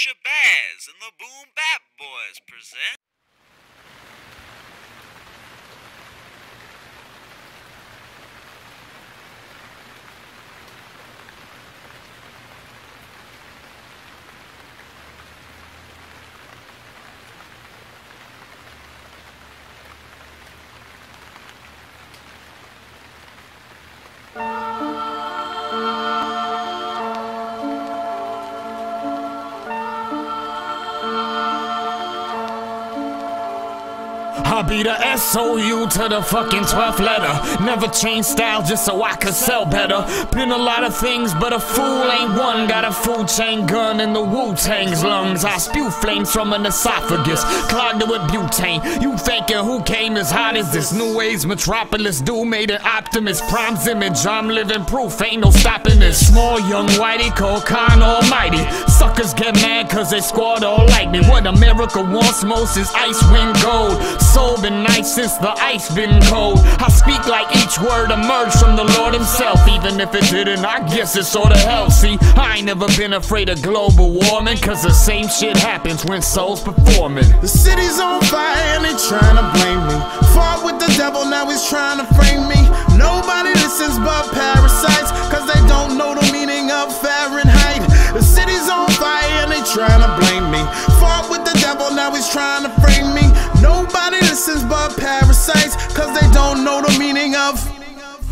Shabazz and the Boom Bap Boys present. I'll be the S-O-U to the fucking 12th letter. Never change style just so I could sell better. Been a lot of things, but a fool ain't one. Got a food chain gun in the Wu-Tang's lungs. I spew flames from an esophagus, clogged it with butane. You thinking who came as hot as this new age metropolis? Dude made an Optimus Prime's image. I'm living proof, ain't no stopping this. Small young whitey called Khan Almighty. Suckers get mad cause they squad all like me. What America wants most is ice wind gold. Soul been nice since the ice been cold. I speak like each word emerged from the Lord Himself. Even if it didn't, I guess it sorta helps. See, I ain't never been afraid of global warming. Cause the same shit happens when souls performing. The city's on fire and they trying to blame me. Fought with the devil, now he's trying to frame me. Nobody listens but parasites, Fought with the devil, now he's trying to frame me. Nobody listens but parasites, cause they don't know the meaning of.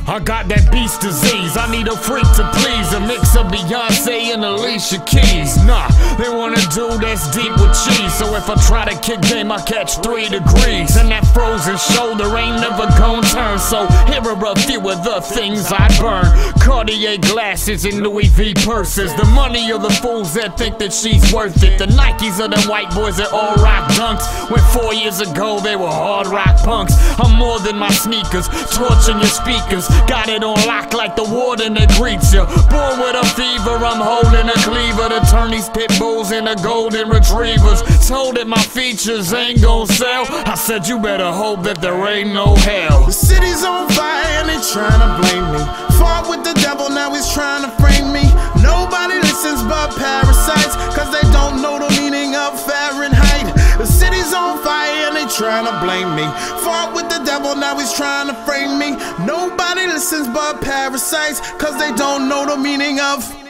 I got that beast disease. I need a freak to please. A mix of Beyonce and Alicia Keys. Nah, they want a dude that's deep with cheese. So if I try to kick game, I catch three degrees. And that frozen shoulder ain't never gon' turn. So here are a few of the things I burn Cartier glasses and Louis V purses. The money of the fools that think that she's worth it. The Nikes of them white boys that all rock dunks. When four years ago they were hard rock punks. I'm more than my sneakers, torching your speakers. Got it on lock like the warden that greets you. Born with a fever, I'm holding a cleaver to turn these pit bulls into golden retrievers. Told that my features ain't gon' sell. I said you better hope that there ain't no hell. The city's on fire and they trying to blame me. Fought with the devil, now he's trying to frame me. Nobody listens but parasites, to blame me. Fought with the devil, now he's trying to frame me. Nobody listens but parasites, cause they don't know the meaning of.